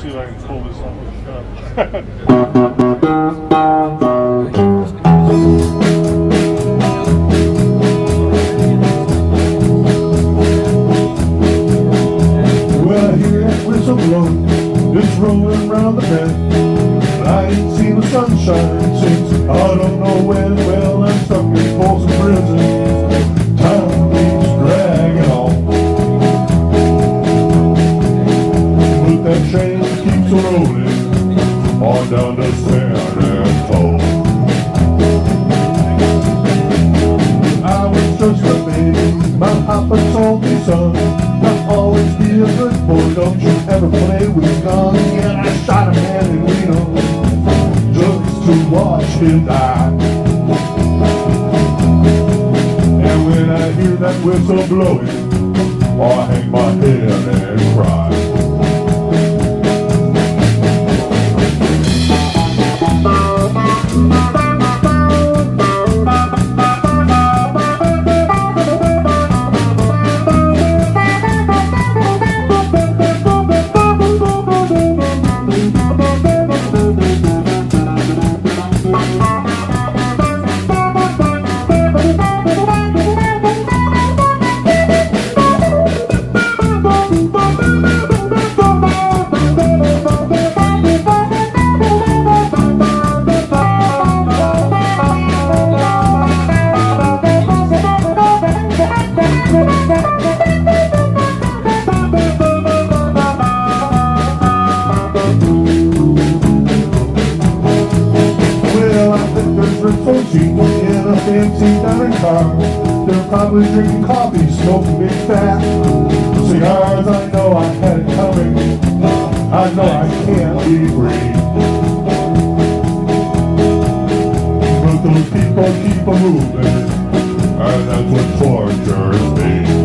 see if I can pull this off. Hear that whistle blow, it's rolling around the bend. I ain't seen the sunshine since I don't know when. Well, I'm stuck in Folsom Prison. Down San Antonio. I was just a my papa told me, son, I'll always be a good boy, don't you ever play with guns. And I shot a man in Reno, just to watch him die. And when I hear that whistle blowing, I hang my head and cry. Well, car. They're probably drinking coffee, smoking big fat cigars. I know I had it coming. I know I can't be free. But those people keep a moving, and that's what tortures me.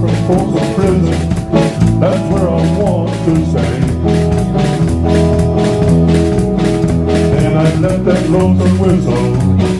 Folsom Prison. That's where I want to stay. And I let that lonesome whistle